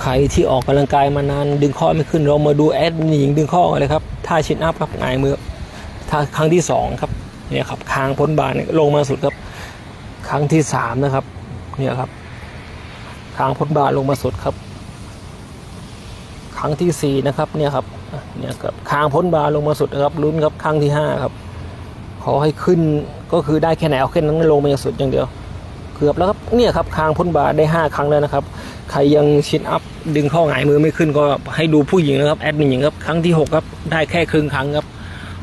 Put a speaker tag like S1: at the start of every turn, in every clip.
S1: ใครที่ออกกำลังกายมานานดึงข้อไม่ขึ้นเรามาดูแอดหญิงดึงข้อกันเลยครับท่าชินอัพครับงายมือท่าครั้งที่สองครับเนี่ยครับคางพ้นบาเนี่ยลงมาสุดครับ ครั้งที่สามนะครับเนี่ยครับคางพ้นบานลงมาสุดครับ ครั้งที่สี่นะครับเนี่ยครับเนี่ยครับคางพ้นบานลงมาสุดนะครับลุ้นครับครั้งที่ห้าครับขอให้ขึ้นก็คือได้แค่ไหนเอาแค่นั้นลงมาอย่าสุดอย่างเดียว เกือบแล้วครับเนี่ยครับคางพ้นบานได้ห้าครั้งแล้วนะครับ ใครยังชินอัพดึงข้อหงายมือไม่ขึ้นก็ให้ดูผู้หญิงนะครับแอดมินหญิงครับครั้งที่หกครับ ได้แค่ครึ่งครั้งครับ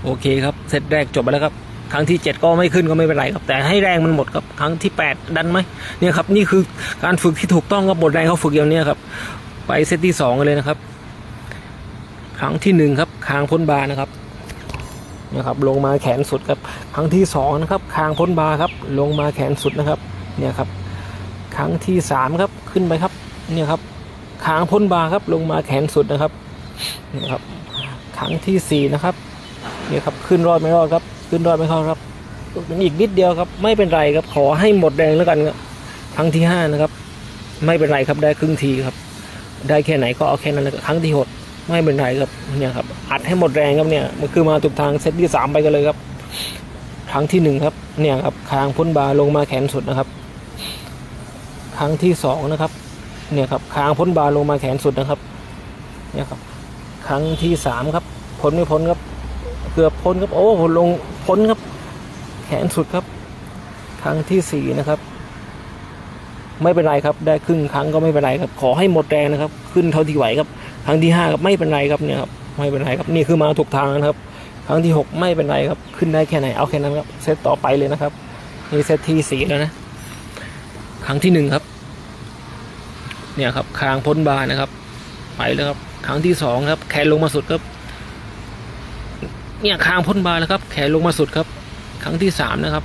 S1: โอเคครับเซตแรกจบไปแล้วครับ ครั้งที่เจ็ดก็ไม่ขึ้นก็ไม่เป็นไรครับ แต่ให้แรงมันหมดครับครั้งที่แปดดันไหมเนี่ยครับนี่คือการฝึกที่ถูกต้องครับหมดแรงเขาฝึกอย่างนี้ครับ ไปเซตที่สองกันเลยนะครับ ครั้งที่หนึ่งครับคางพ้นบานะครับนะครับลงมาแขนสุดครับ ครั้งที่สองนะครับคางพ้นบาครับ ลงมาแขนสุดนะครับเนี่ยครับ ครั้งที่สามครับขึ้นไปครับ เนี่ยครับคางพ้นบาครับลงมาแขนสุดนะครับนี่ครับครั้งที่สี่นะครับเนี่ยครับขึ้นรอดไม่รอดครับ ขึ้นรอดไม่เข้าครับอีกนิดเดียวครับ ไม่เป็นไรครับขอให้หมดแรงแล้วกันครับครั้งที่ห้านะครับ ไม่เป็นไรครับได้ครึ่งทีครับ ได้แค่ไหนก็เอาแค่นั้นนะครับครั้งที่หกไม่เป็นไรครับเนี่ยครับอัดให้หมดแรงครับเนี่ยมันคือมาถูกทางเซตที่สามไปกันเลยครับ ครั้งที่หนึ่งครับเนี่ยครับคางพ้นบาลงมาแขนสุดนะครับ ครั้งที่สองนะครับ เนี่ยครับค้างพ้นบาลงมาแขนสุดนะครับ เนี่ยครับ ครั้งที่สามครับ พ้นไม่พ้นครับ เกือบพ้นครับ โอ้ลงพ้นครับ แขนสุดครับ ครั้งที่สี่นะครับ ไม่เป็นไรครับ ได้ครึ่งครั้งก็ไม่เป็นไรครับ ขอให้หมดแรงนะครับ ขึ้นเท่าที่ไหวครับ ครั้งที่ห้าครับไม่เป็นไรครับเนี่ยครับ ไม่เป็นไรครับ นี่คือมาถูกทางนะครับ ครั้งที่หกไม่เป็นไรครับ ขึ้นได้แค่ไหน เอาแค่นั้นครับ เซตต่อไปเลยนะครับ นี่เซตที่สี่แล้วนะ ครั้งที่หนึ่งครับ เนี่ยครับคางพ้นบานะครับ ไปแล้วครับครั้งที่สองครับ แขนลงมาสุดครับ เนี่ยคางพ้นบาแล้วครับ แขนลงมาสุดครับ ครั้งที่สามนะครับ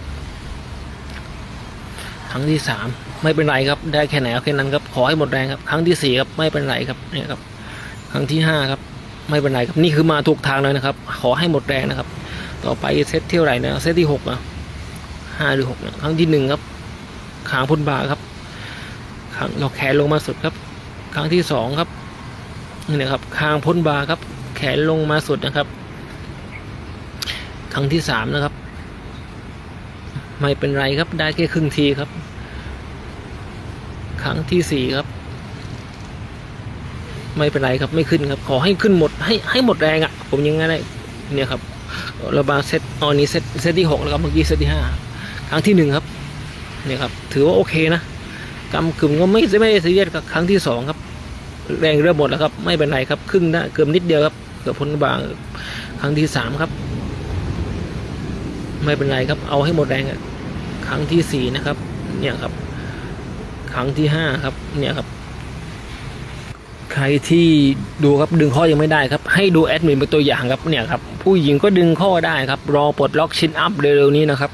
S1: ครั้งที่สามไม่เป็นไรครับ ได้แค่ไหนเอาแค่นั้นครับขอให้หมดแรงครับ ครั้งที่สี่ครับไม่เป็นไรครับเนี่ยครับ ครั้งที่ห้าครับ ไม่เป็นไรครับนี่คือมาถูกทางเลยนะครับ ขอให้หมดแรงนะครับ ต่อไปเซตเที่ยวไหร่นะเซตที่หกอะห้าหรือหกนะครั้งที่หนึ่งครับคางพ้นบาครับ ครั้งเราแขนลงมาสุดครับ ครั้งที่สองครับนี่นะครับคางพ้นบาครับ แขนลงมาสุดนะครับ ครั้งที่สามนะครับ ไม่เป็นไรครับได้แค่ครึ่งทีครับ ครั้งที่สี่ครับ ไม่เป็นไรครับไม่ขึ้นครับ ขอให้ขึ้นหมดให้ให้หมดแรงอะ่ะ ผมยังไงได้เนี่ยครับเรามาเซตออนนี้เซตเซตที่หกแล้วครับเมื่อกี้เซตที่ห้าครั้งที่หนึ่งครับเนี่ยครับ ถือว่าโอเคนะ ก้ำกึ่งก็ไม่ไม่ได้ซีเรียสกับครั้งที่สองครับ แรงเริ่มหมดแล้วครับ ไม่เป็นไรครับ ครึ่งนะเกือบนิดเดียวครับเกือบพ้นบาร์ครั้งที่สามครับ ไม่เป็นไรครับ เอาให้หมดแรงครั้งที่สี่นะครับ เนี่ยครับ ครั้งที่ห้าครับ เนี่ยครับ ใครที่ดูครับดึงข้อยังไม่ได้ครับ ให้ดูแอดมินเป็นตัวอย่างครับ เนี่ยครับ ผู้หญิงก็ดึงข้อได้ครับ รอปลดล็อกชินอัพเร็วๆนี้นะครับ